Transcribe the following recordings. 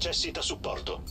necessita supporto.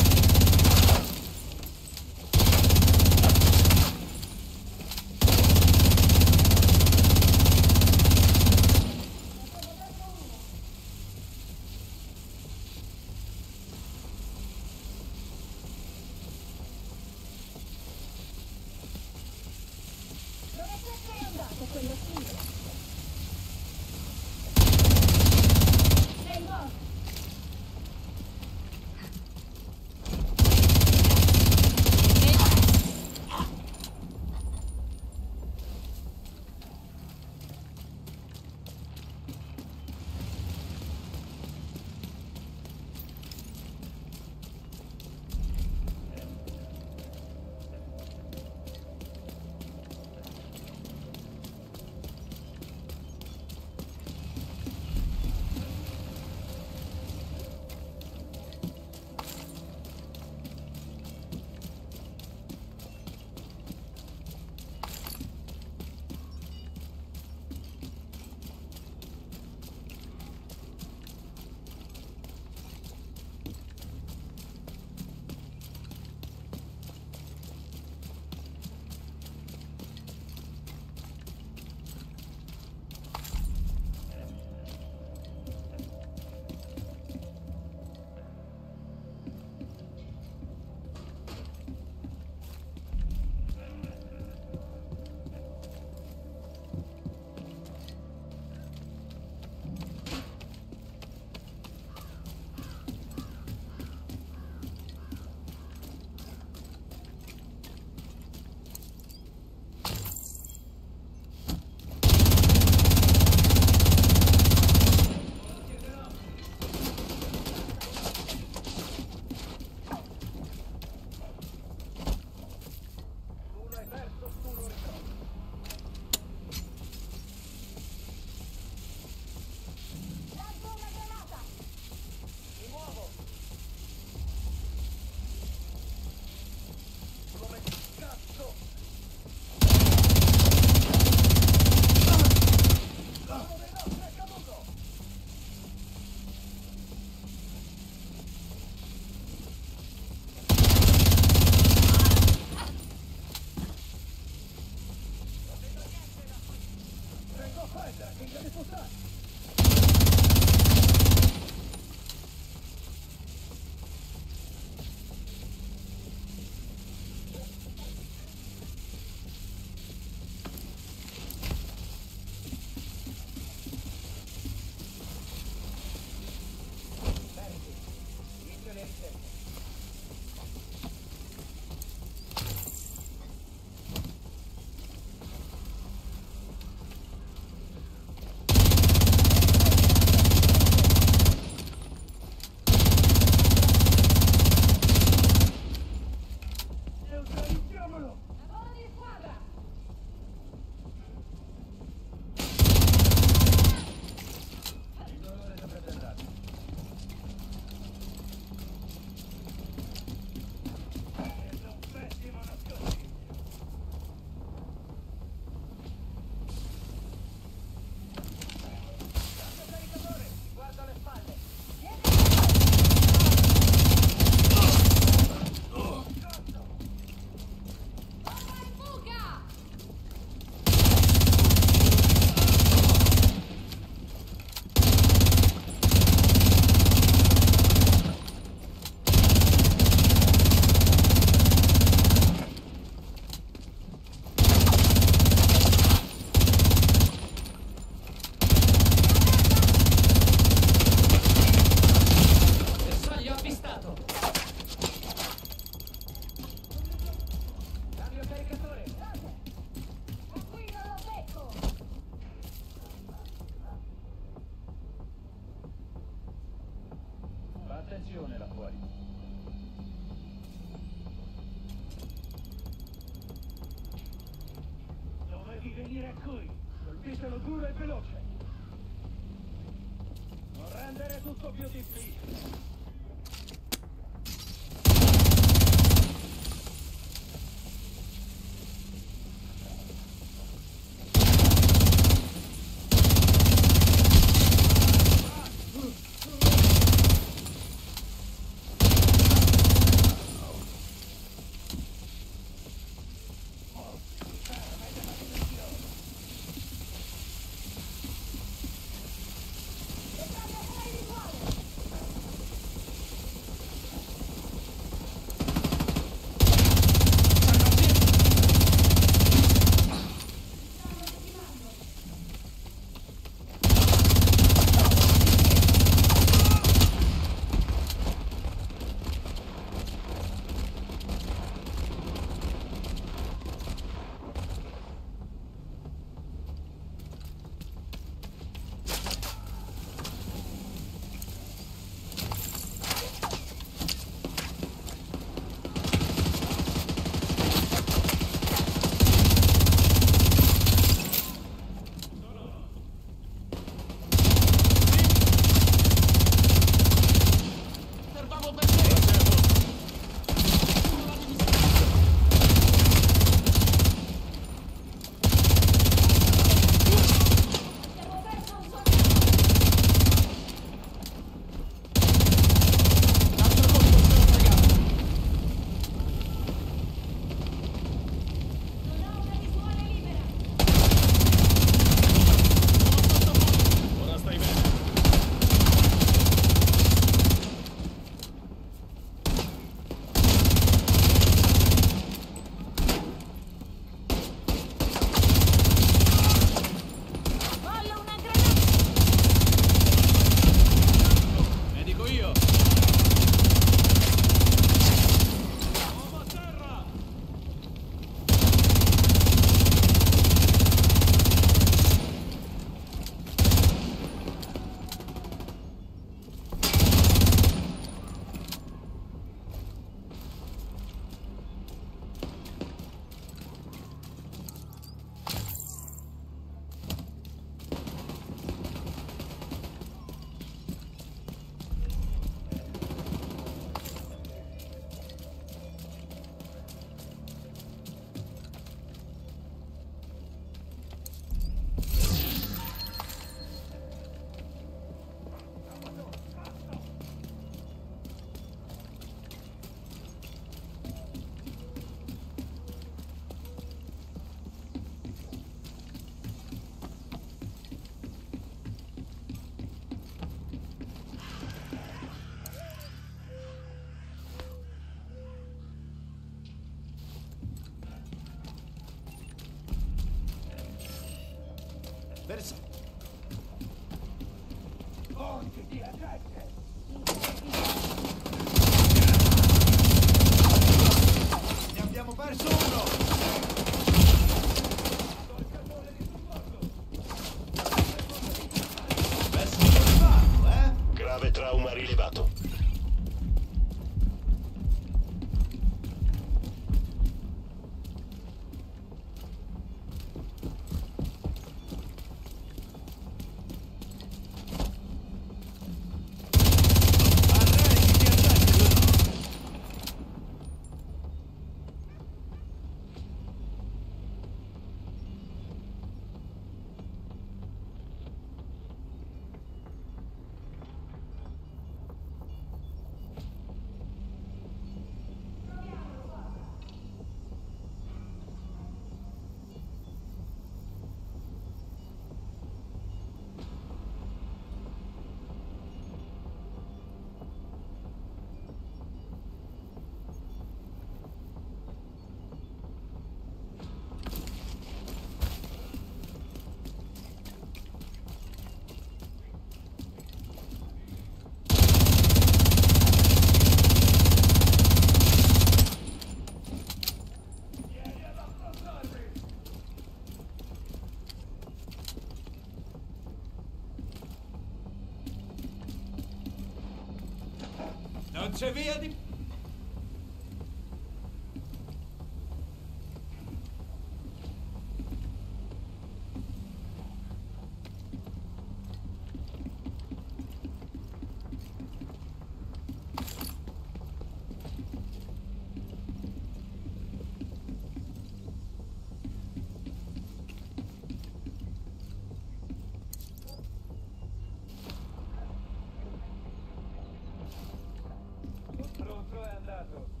Gracias.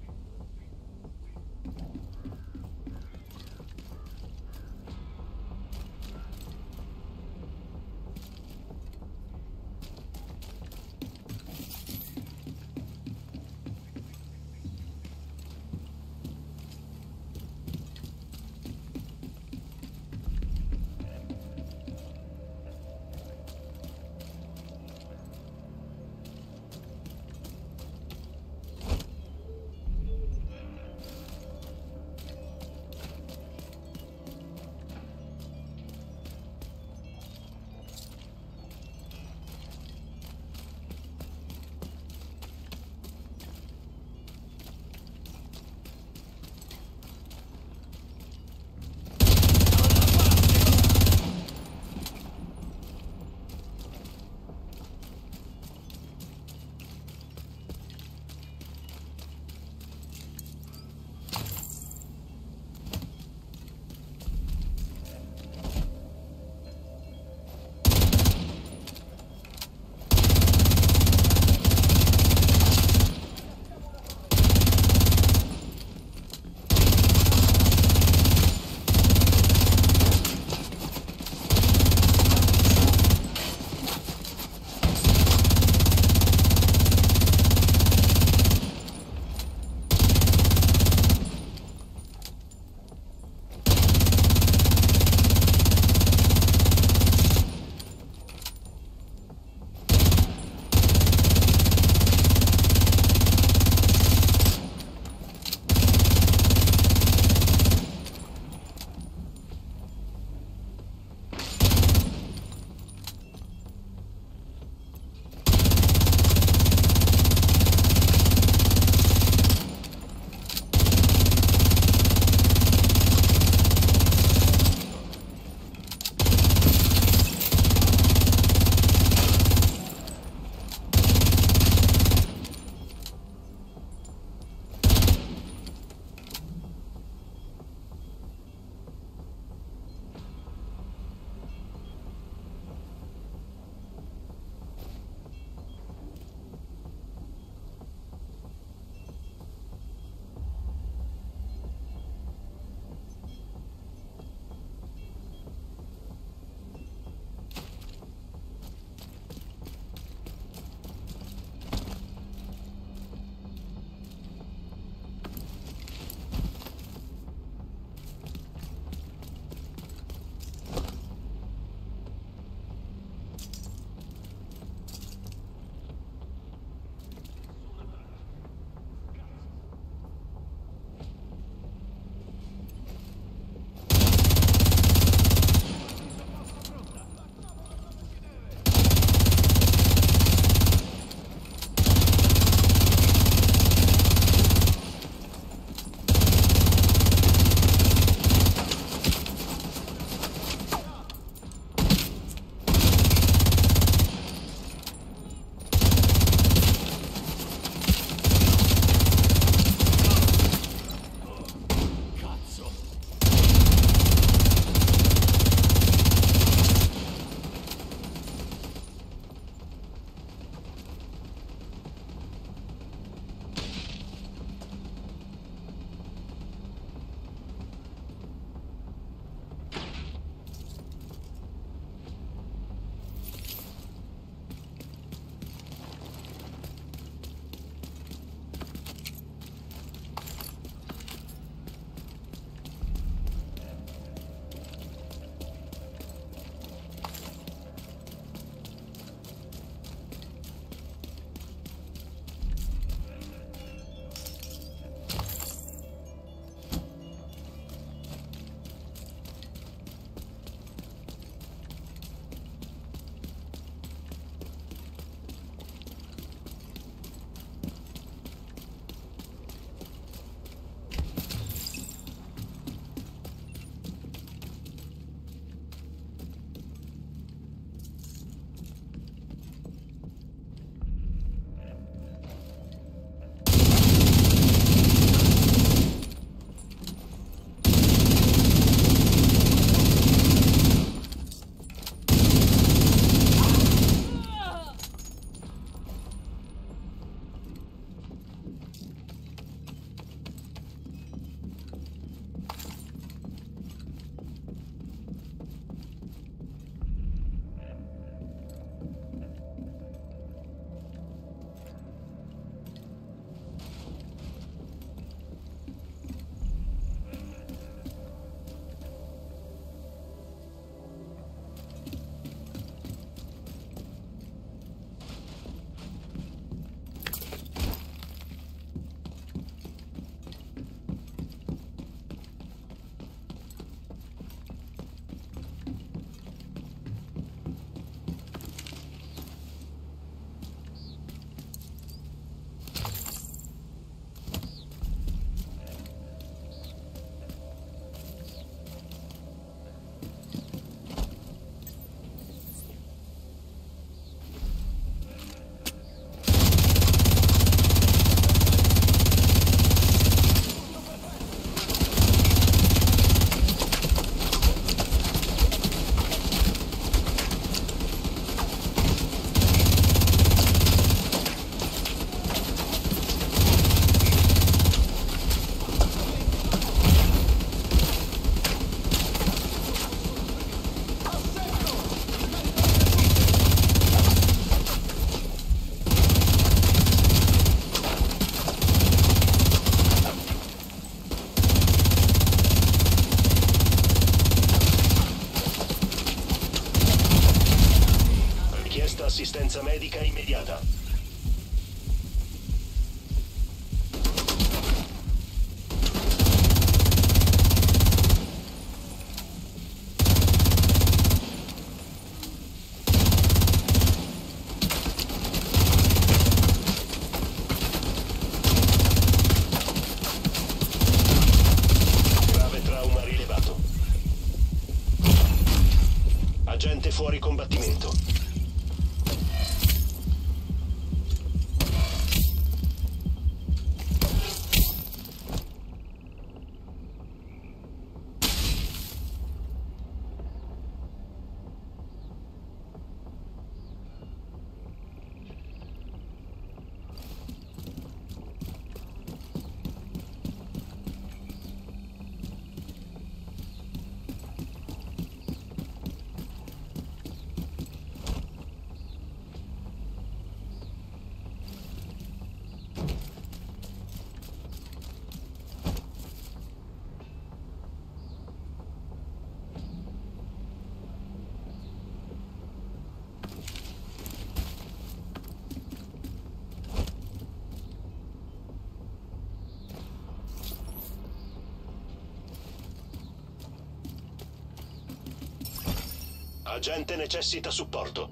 Agente necessita supporto.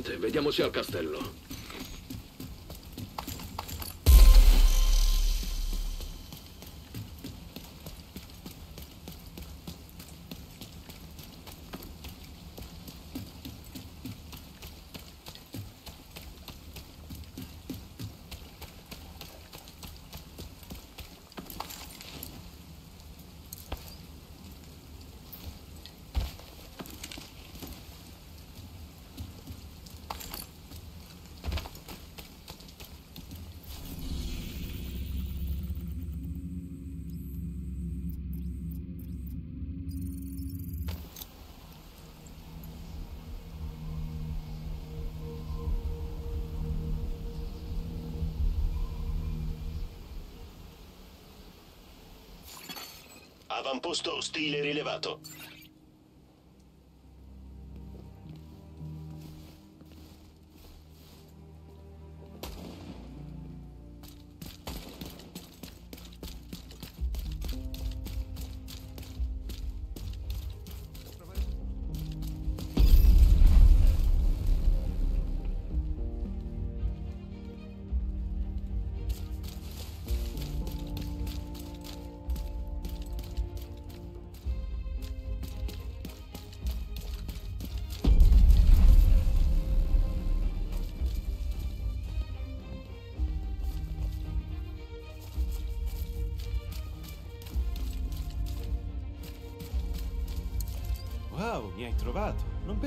Agente, vediamoci al castello. Avamposto ostile rilevato.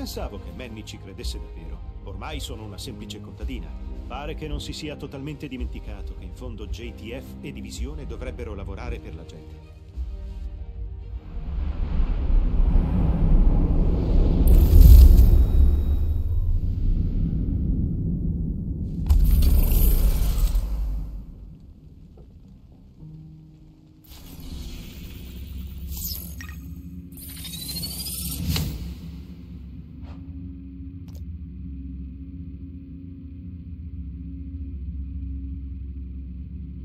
Pensavo che Manny ci credesse davvero. Ormai sono una semplice contadina. Pare che non si sia totalmente dimenticato che in fondo JTF e Divisione dovrebbero lavorare per la gente.